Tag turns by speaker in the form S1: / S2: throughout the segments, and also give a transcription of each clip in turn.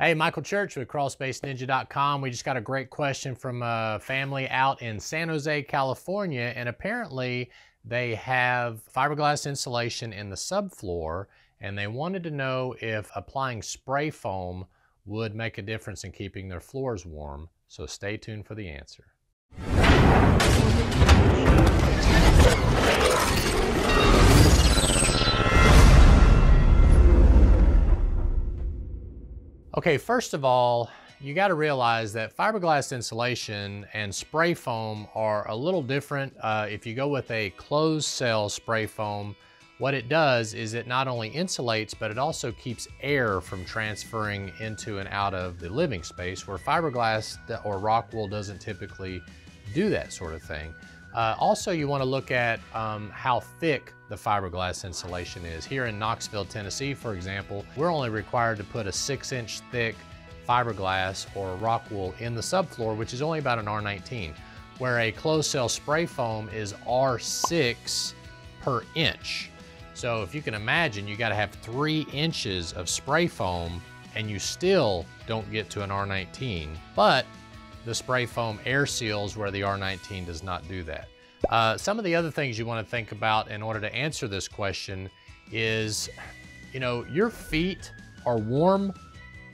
S1: Hey, Michael Church with crawlspaceninja.com. We just got a great question from a family out in San Jose, California, and apparently they have fiberglass insulation in the subfloor, and they wanted to know if applying spray foam would make a difference in keeping their floors warm. So stay tuned for the answer. Okay, first of all, you gotta realize that fiberglass insulation and spray foam are a little different. Uh, if you go with a closed cell spray foam, what it does is it not only insulates, but it also keeps air from transferring into and out of the living space where fiberglass or rock wool doesn't typically do that sort of thing. Uh, also, you want to look at um, how thick the fiberglass insulation is. Here in Knoxville, Tennessee, for example, we're only required to put a six inch thick fiberglass or rock wool in the subfloor, which is only about an R19, where a closed cell spray foam is R6 per inch. So if you can imagine, you gotta have three inches of spray foam and you still don't get to an R19. But the spray foam air seals where the R19 does not do that. Uh, some of the other things you want to think about in order to answer this question is, you know, your feet are warm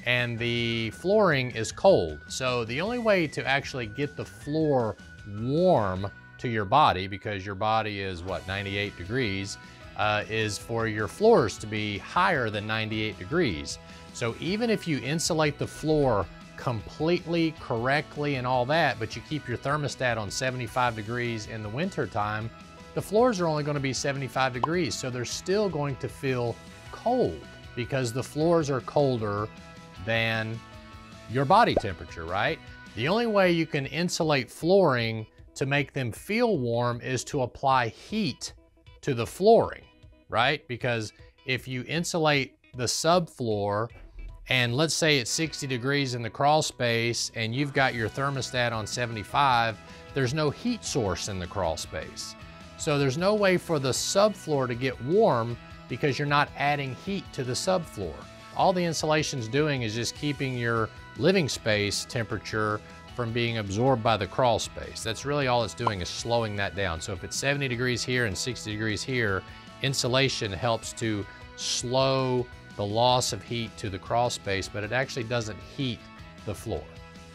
S1: and the flooring is cold. So the only way to actually get the floor warm to your body, because your body is what, 98 degrees, uh, is for your floors to be higher than 98 degrees. So even if you insulate the floor completely correctly and all that, but you keep your thermostat on 75 degrees in the winter time, the floors are only gonna be 75 degrees, so they're still going to feel cold because the floors are colder than your body temperature, right? The only way you can insulate flooring to make them feel warm is to apply heat to the flooring, right? Because if you insulate the subfloor and let's say it's 60 degrees in the crawl space and you've got your thermostat on 75, there's no heat source in the crawl space. So there's no way for the subfloor to get warm because you're not adding heat to the subfloor. All the insulation's doing is just keeping your living space temperature from being absorbed by the crawl space. That's really all it's doing is slowing that down. So if it's 70 degrees here and 60 degrees here, insulation helps to slow the loss of heat to the crawl space, but it actually doesn't heat the floor.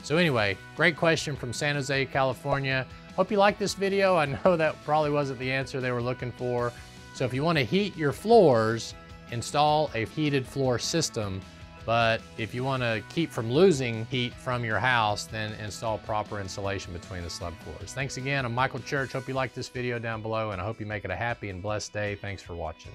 S1: So anyway, great question from San Jose, California. Hope you liked this video. I know that probably wasn't the answer they were looking for. So if you want to heat your floors, install a heated floor system. But if you want to keep from losing heat from your house, then install proper insulation between the subfloors. Thanks again. I'm Michael Church. Hope you liked this video down below, and I hope you make it a happy and blessed day. Thanks for watching.